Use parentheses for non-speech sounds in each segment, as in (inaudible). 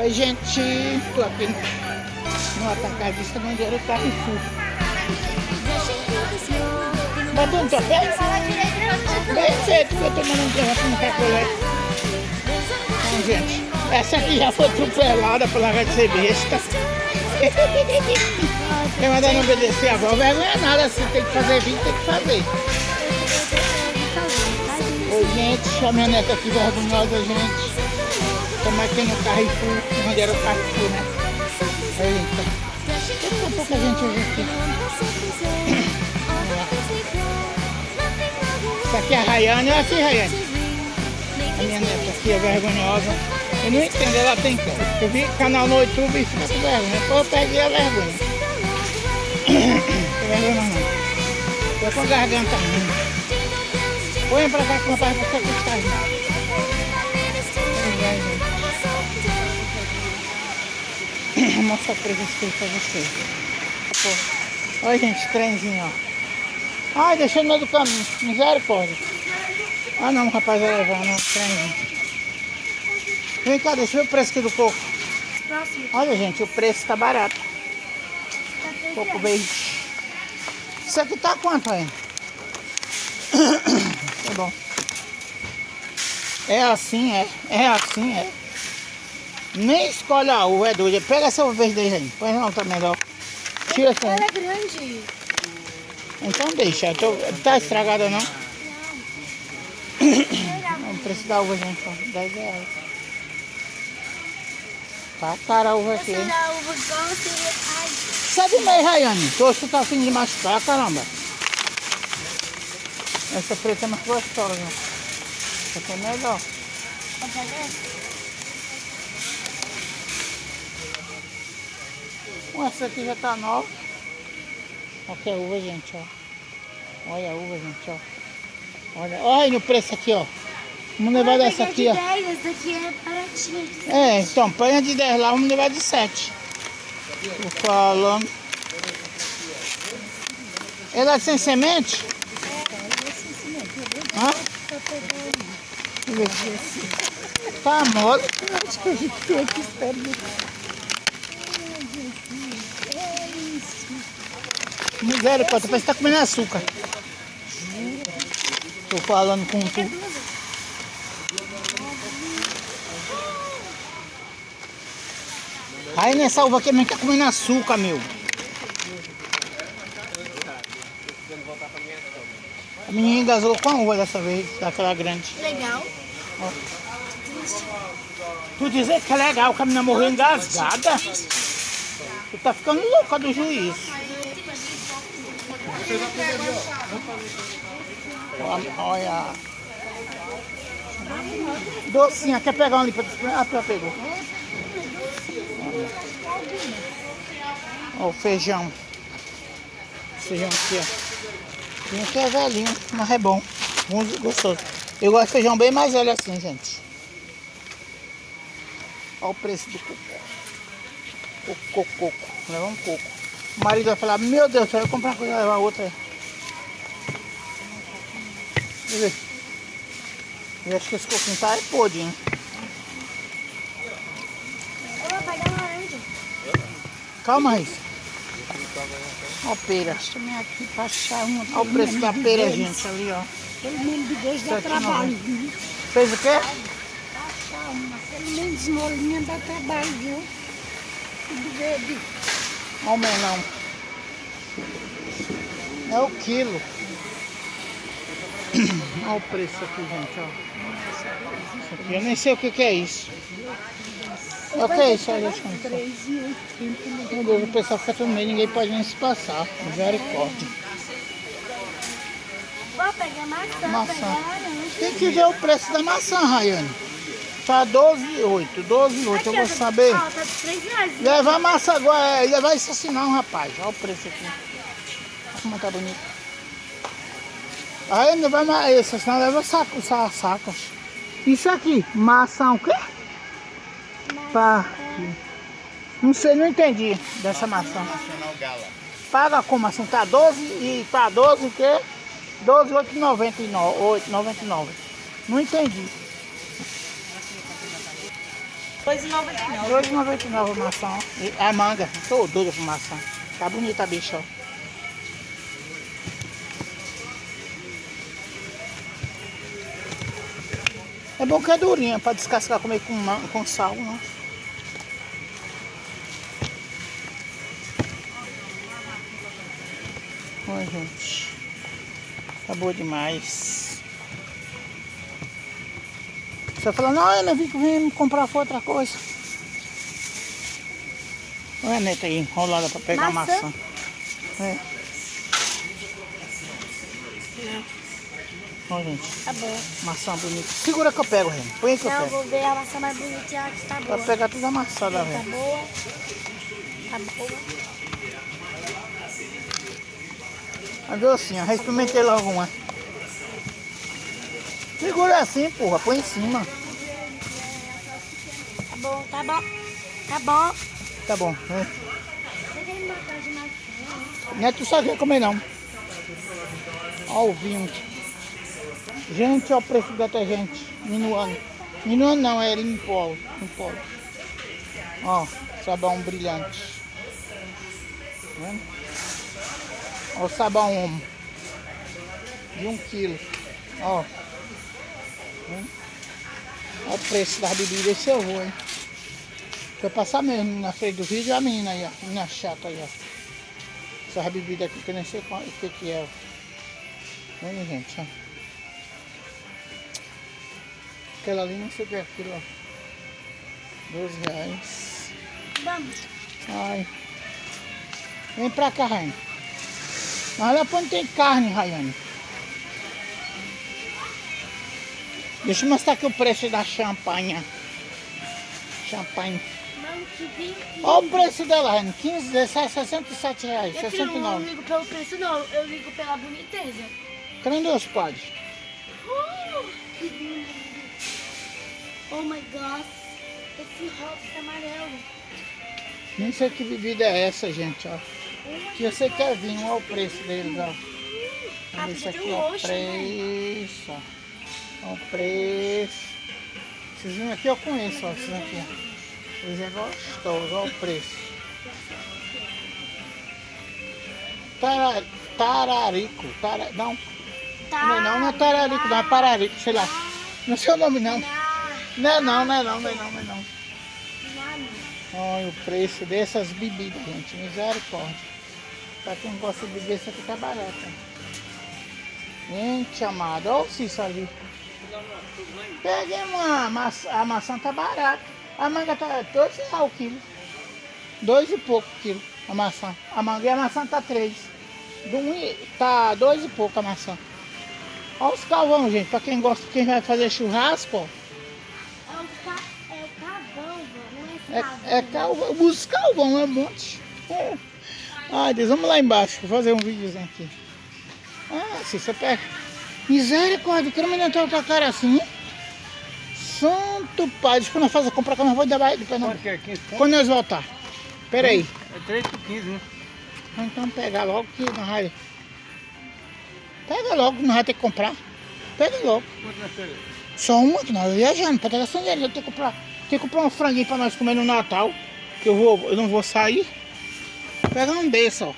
Oi, gente. Tô aqui no atacadista Mangueira Carrefour. No teu pé? Bem feito que eu tô mandando garrafa no cacolete. Então, gente, essa aqui já foi atropelada pela besta. (laughs) Quem mandar não obedecer a avó, vergonha nada, assim, tem que fazer vídeo, tem que fazer. Oi, gente, a minha neta aqui vergonhosa, gente. Como é que no Carrefour, onde era o Carrefour, né? Aí, então. Tem pouca gente hoje aqui. Isso aqui é a Rayane, olha aqui, Rayane. A minha neta aqui é vergonhosa. Eu não entendo, ela tem. Eu vi canal no YouTube e fica com vergonha. Depois eu peguei a vergonha. (coughs) Não vergonha não. Tô com a garganta ruim. Põe pra cá que meu pai vai ficar com Vou mostrar pra vocês pra vocês. Olha gente, trenzinho, ó. Ai, deixou no meio do caminho. Misericórdia. Ah não, rapaz, vai levar, não, trenzinho. Vem cá, deixa eu ver o preço aqui do coco. Olha, gente, o preço tá barato. Coco verde. Isso aqui tá quanto aí? (coughs) Tá bom. É assim, é. É assim, é. Nem escolhe a uva, é doida. Pega essa uva verde aí, Põe não, tá melhor. Tira essa. Ela é grande. Então deixa. Tô... Tá estragada não? Não. o preço da uva, gente, ó. 10 reais. Tá cara a uva aqui. Seria... Sabe meio, Rayane? Tu tá afim de machucar, caramba. Essa preta é mais gostosa. Essa é melhor. Essa aqui já tá nova. Olha que é uva, gente, ó. Olha a uva, gente, ó. Olha, olha no preço aqui, ó. Vamos levar dessa aqui, de ó. 10, essa aqui é baratinha. É, então, põe de 10 lá, vamos levar de 7. Tô falando. Ela é sem semente? Hã? Tá mole. Acho que a gente tem aqui Misericórdia, parece que tá comendo açúcar. Tô falando com tu. Aí nessa uva aqui a gente tá comendo açúcar, meu. A menina engasou com a uva dessa vez, daquela grande. Legal. Ó. Tu dizer que é legal que a menina morreu engasgada? Tu tá ficando louca do juiz. Olha. Docinha, quer pegar um ali te Ah, já pegou. Olha o feijão. Feijão aqui, ó. Feijão que é velhinho, mas é bom. Muito gostoso. Eu gosto de feijão bem mais velho assim, gente. Olha o preço do coco. Coco, coco. Leva um coco. O marido vai falar, meu Deus, eu vou comprar coisa, levar outra. Deixa eu. Eu acho que esse coquinho tá é podre, hein? Eu vou laranja. Calma, Raíssa. Ó, pera. Também aqui pra achar uma. Olha o preço da pera, gente, ali, ó. Pelo menos de dois dá trabalho? Fez o quê? Achar uma. Pelo menos molinha dá trabalho, viu? Verde. Olha o melão. É o quilo. Olha o preço aqui, gente, ó. Isso aqui, eu nem sei o que, que é isso. O que é isso gente? Meu Deus, o pessoal fica tudo meio, ninguém pode nem se passar. Misericórdia. Vou pegar maçã, Maçã. Tem que ver o preço da maçã, Rayane. Tá 12,8. 12,8, eu vou saber. Ó, tá 3 reais. viu? Levar a massa agora, é, levar isso assim não, rapaz. Olha o preço aqui. Olha como tá bonito. Aí não vai mais isso, senão leva saco, sa- sacos. Isso aqui, maçã o quê? Pá. Não sei, não entendi dessa maçã. Paga como assim? Tá 12 e tá 12 o quê? 12, 8,99. 8,99. Não entendi. 2,99. 2,99 a maçã. A manga. Tô doido com maçã. Tá bonita a bicha, ó. É bom que é durinha pra descascar comer com, com sal, né? Oi, gente. Tá boa demais. Você falou, não, eu não vim, vim comprar foi outra coisa. Olha a neta aí, enrolada pra pegar Maçã? maçã. É. Olha, gente, Tá bom. maçã bonita. Segura que eu pego, Reni. Põe que eu Não, eu pego. vou ver a maçã mais bonitinha que tá boa. Vai pegar tudo amassada, Tá velho. boa. Tá boa. A docinha, já experimentei logo uma. Segura assim, porra, põe em cima. Tá bom, tá bom. Tá bom. Tá bom. né? De maçã? Não é tu quer comer não. Ó o vinho. Gente, ó o preço do detergente. Minuano. Minuano não, é limpol. Limpol. Ó, sabão brilhante. Tá vendo? Ó o sabão homo. De um quilo. Ó. Ó o preço das bebidas, esse eu vou, hein. Vou passar mesmo na frente do vídeo a menina aí, ó. Menina chata aí, ó. Essas bebidas aqui que eu nem sei qual- o que que é. Olha, gente, ó. Aquela ali não sei o que é aquilo, ó. 12 reais. Vamos. Ai. Vem pra cá, Raiane. Mas lá onde tem carne, Raiane. Deixa eu mostrar aqui o preço da champanhe. Champanhe. Não, que. Olha o preço dela, Raiane. 15, 17, 67 reais. Eu não 69. ligo pelo preço, não. Eu ligo pela boniteza. Uh, que lindo. Oh my gosh. Esse rosa tá amarelo. Nem sei que bebida é essa, gente, ó. Que eu sei que é vinho, olha o preço deles, ó. Ah, ver podia isso aqui, ó. roxo, né? Preço, ó. Ó, o preço. Esses aqui eu conheço, ó. Esses aqui. Eles é gostoso, ó o preço. Tara, tararico, tara, não, não é não, não é tararico, não, é pararico, sei lá. Não sei o nome não. Não é não, não é não, não é não, não é não. Olha o preço dessas bebidas, gente. Misericórdia. Pra quem gosta de beber, isso aqui tá barato. Gente amado, olha o Cício ali. Peguei uma maçã, a maçã tá barata. A manga tá dois reais o quilo. Dois e pouco o quilo a maçã. A manga e a maçã tá três. Um tá dois e pouco a maçã. Olha os calvão, gente. Pra quem gosta, quem vai fazer churrasco, ó. É é o cavão, vô, não é É, é calvão, os calvão, é um monte. É. Ai, Deus, vamos lá embaixo, vou fazer um videozinho aqui. Ah, se você pega. Misericórdia, quero me entrar outra cara assim. Santo pai, deixa eu nós fazer comprar que eu não vou dar mais depois não. Quanto que é 15 conto? Quando nós voltar? Pera aí. É 3 por 15, né? Então pega logo que nós vai. Pega logo que nós vai ter que comprar. Pega logo. Quanto nós pegamos? Só uma que nós vamos viajando, pra ter gastando dinheiro. Eu tenho que comprar, tenho que comprar um franguinho pra nós comer no Natal. Que eu, vou, eu não vou sair. Pegar um desse, ó.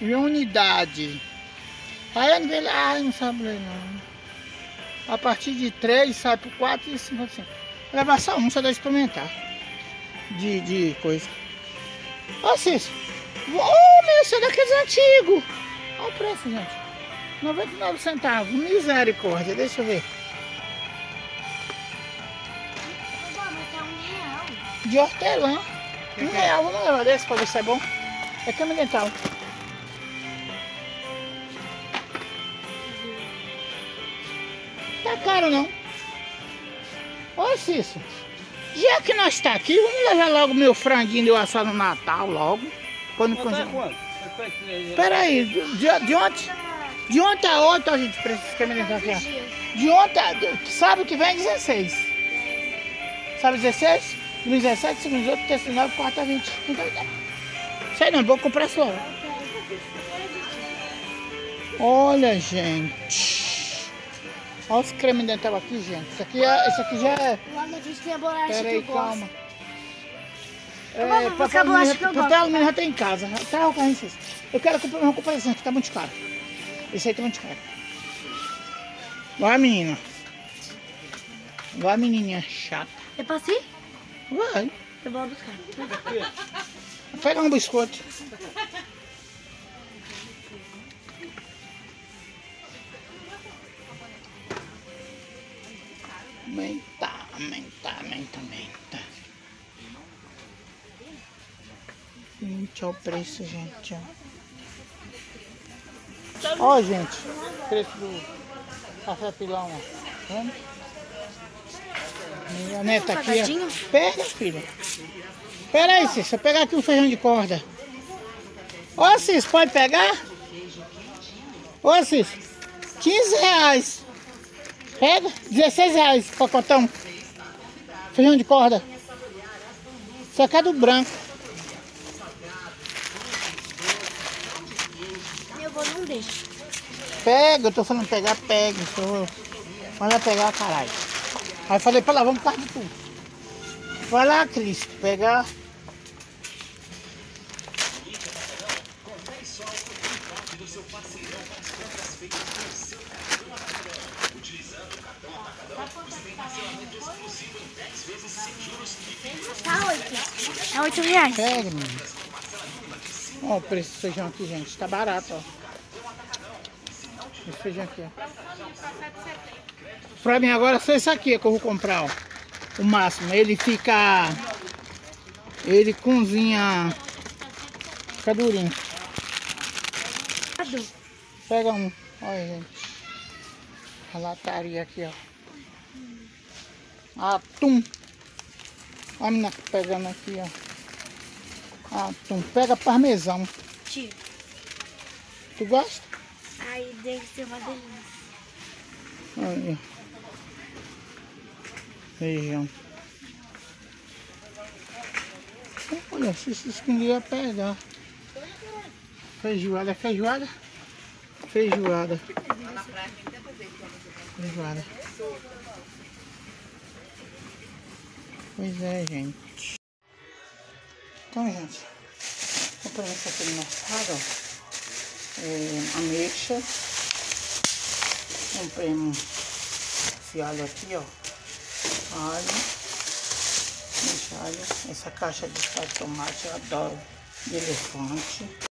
Uma unidade. Aí não vejo, ah, não sabe ler não. A partir de 3 sai por 4 e 5 assim. Levar só um, só dá experimentar. De, de coisa. Ó, Cício. Ô, meu, isso é daqueles antigos. Olha o preço, gente. 99 centavos. Misericórdia, deixa eu ver. Tá um. De hortelã. Um real, vamos levar desse pra ver se é bom. É cama dental. Tá caro não. Ô Cício, já que nós tá aqui, vamos levar logo meu franguinho de eu assar no Natal logo. Quando Quanto é congelar. quanto? É Pera aí, de, de ontem, de ontem a ontem, ó, gente, esquema dental aqui. De ontem, a- de- sábado que vem é 16. Sábado 16, domingo 17, segundo 18, terça 19, quarta 20. Então, tá. Sei não, vou comprar só. Olha, gente. Olha os creme dental aqui, gente. Isso aqui, é, isso aqui já é... Lá na frente tem a bolacha Pera que aí, eu gosto. calma. Eu vou a bolacha alumínio- que eu papel alumínio já tem em casa. Tá, ocorrências. Eu quero comprar uma comparação, que tá muito caro. Esse aí tá muito caro. Vai, menina. Vai, menininha chata. Eu passei? Vai. Eu vou buscar. Pega um biscoito. Olha o preço, gente. Ó, Ó, gente. Preço do café pilão, ó. Vendo? Minha neta aqui, ó. Pega, filha. Pera aí, eu pegar aqui um feijão de corda. Ô, Cis, pode pegar? Ô, Cis, 15 reais. Pega, 16 reais, pacotão. Feijão de corda. Isso aqui é do branco. Eu vou não deixo. Pega, eu tô falando pegar, pega. Sou... Manda pegar, caralho. Aí falei pra lá, vamos causa de tudo. Vai lá, Cris, pegar. Tá oito. Tá oito reais. Pega, menino. Ó, o preço do feijão aqui, gente. Tá barato, ó. Esse feijão aqui. Pra mim agora só esse aqui que eu vou comprar, ó. O máximo. Ele fica... Ele cozinha... Fica durinho. Pega um. Olha, gente. A lataria aqui, ó. Atum. Olha a menina pegando aqui, ó. Atum. Pega parmesão. Tio. Tu gosta? Aí deve ser uma delícia. Olha. Feijão. Olha, se esses que ia pegar. Feijoada, feijoada. Feijoada. Feijoada. Pois é, gente. Então, gente. Comprei isso aqui no ó. É, ameixa. Comprei esse alho aqui, ó. Alho. Alho. Essa caixa de tomate eu adoro. De elefante.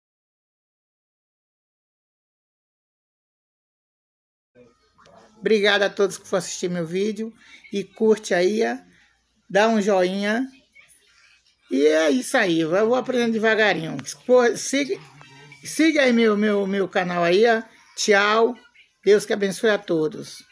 Obrigado a todos que foram assistir meu vídeo. E curte aí, dá um joinha. E é isso aí. Eu vou aprendendo devagarinho. Siga aí meu, meu, meu canal aí. Tchau. Deus que abençoe a todos.